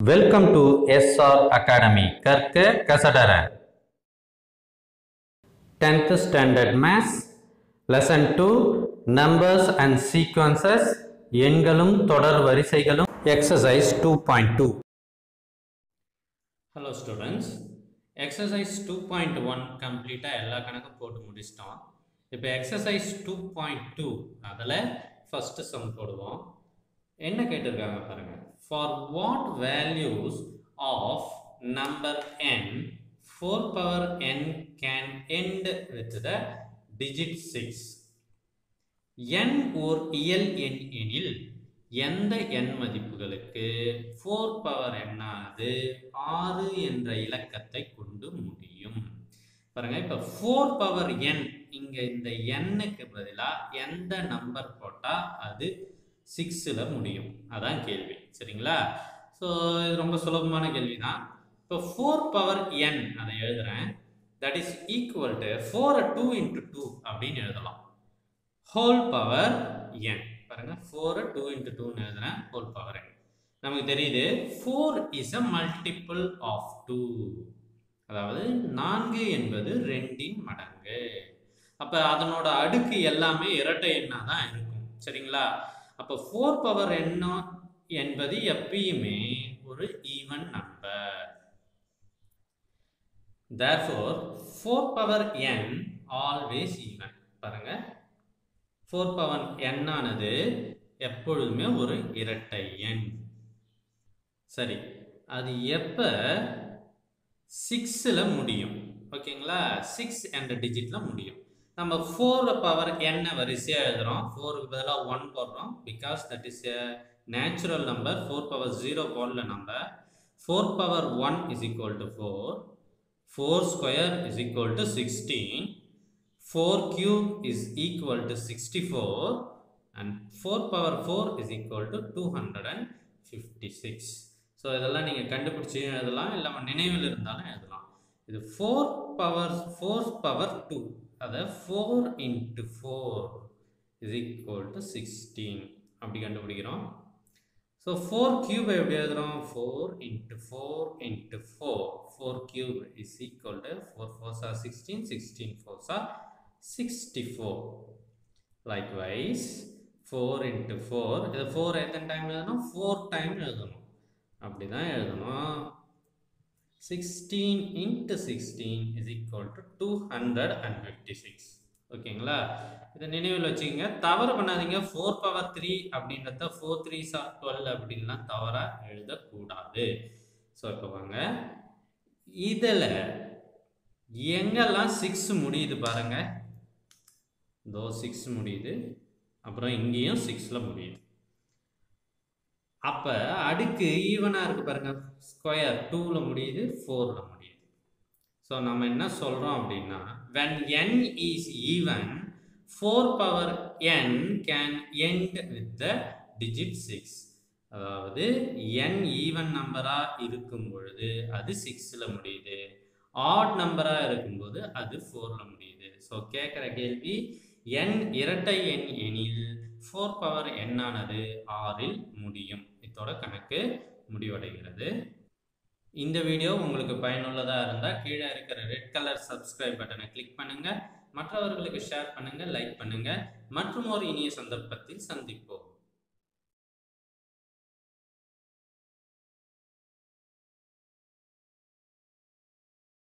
Welcome to SR academy கற்க கசடர tenth standard maths lesson two numbers and sequences எண்களும் தொடர் வரிசைகளும் exercise two point two hello students exercise two point one கம்ப்ளீட்டாக எல்லா கணக்கும் போட்டு முடிச்சிட்டோம். இப்போ எக்ஸசைஸ் டூ பாயிண்ட் டூ அதில் ஃபஸ்ட்டு சம் போடுவோம். என்ன கேட்டிருக்காங்க பாருங்க. For what values of number n four power n can end with the digit six n ஓர் இயல் எண் எனில் எந்த எண் மதிப்புகளுக்கு ஃபோர் பவர் எண்ணாவது ஆறு என்ற இலக்கத்தை கொண்டு முடியும்? பாருங்க இப்போ ஃபோர் பவர் என் இங்கே இந்த எண்ணுக்கு பதிலாக எந்த நம்பர் போட்டால் அது சிக்ஸில் முடியும். அதான் கேள்வி. சரிங்களா? ஸோ இது ரொம்ப சுலபமான கேள்வி தான் இப்போ ஃபோர் பவர் என் அதை எழுதுறேன். That is equal to four two into two அப்படின்னு எழுதலாம். ஹோல் பவர் என் பாருங்க. ஃபோர் டூ இன்ட்டு டூன்னு எழுதுறேன். ஹோல் பவர் என் நமக்கு தெரியுது four is a multiple of two அதாவது நான்கு என்பது ரெண்டின் மடங்கு. அப்போ அதனோட அடுக்கு எல்லாமே இரட்டை எண்ணாக தான் இருக்கும். சரிங்களா? அப்போ ஃபோர் பவர் என்ன என்பது எப்பயுமே ஒரு even number therefore four power n always even பாருங்க. ஃபோர் பவர் என் ஆனது எப்பொழுதுமே ஒரு இரட்டை எண். சரி. அது எப்போ? சிக்ஸில் முடியும். ஓகேங்களா சிக்ஸ் என்ற டிஜிட்டில் முடியும். நம்ம ஃபோர் பவர் என்ன வரிசையாக எழுதுகிறோம் ஃபோருக்கு பதிலாக ஒன் போடுறோம். Because that is a natural number four power zero போடல நம்ம. Four power one is equal to four four square is equal to sixteen four cube is equal to sixty four and four power four is equal to two hundred and fifty six so இதெல்லாம் நீங்கள் கண்டுபிடிச்சி எழுதலாம். இல்லை நினைவில் இருந்தாலும் எழுதலாம். இது four power four power two அதை four into four is equal to sixteen அப்படி கண்டுபிடிக்கிறோம். ஸோ ஃபோர் கியூப் எப்படி எழுதுகிறோம் four into four into four four cube is equal to four four sir sixteen sixteen four sir sixty four likewise four into four இது four எத்தனை time எழுதணும்? Four time எழுதணும். அப்படி தான் எழுதணும். Sixteen into sixteen is equal to two hundred and fifty six ஓகேங்களா? இதை நினைவில் வச்சுக்கோங்க. தவறு பண்ணாதீங்க. ஃபோர் பவர் த்ரீ அப்படின்றத ஃபோர் த்ரீ சார் டுவெல் அப்படின்லாம் தவறாக எழுதக்கூடாது. ஸோ இப்போ வாங்க. இதில் எங்கெல்லாம் சிக்ஸ் முடியுது பாருங்க. தோ சிக்ஸ் முடியுது. அப்புறம் இங்கேயும் சிக்ஸில் முடியுது. அப்போ அடுக்கு ஈவனாக இருக்குது பாருங்க. ஸ்கொயர் டூவில் முடியுது ஃபோரில் முடியுது. ஸோ நம்ம என்ன சொல்கிறோம் அப்படின்னா when n is even four power n can end with the digit six அதாவது என் ஈவன் நம்பராக இருக்கும் பொழுது அது சிக்ஸில் முடியுது. ஆட் நம்பராக இருக்கும்போது அது ஃபோரில் முடியுது. ஸோ கேட்குற கேள்வி என் இரட்டை எண் எனில் ஃபோர் பவர் எண்ணானது ஆறில் முடியும். இதோட கணக்கு முடிவடைகிறது. இந்த வீடியோ உங்களுக்கு பயனுள்ளதாக இருந்தால் கீழே இருக்கிற ரெட் கலர் சப்ஸ்கிரைப் பட்டனை கிளிக் பண்ணுங்கள் மற்றவர்களுக்கு ஷேர் பண்ணுங்கள் லைக் பண்ணுங்கள் மற்றும் ஒரு இனிய சந்தர்ப்பத்தில் சந்திப்போம்.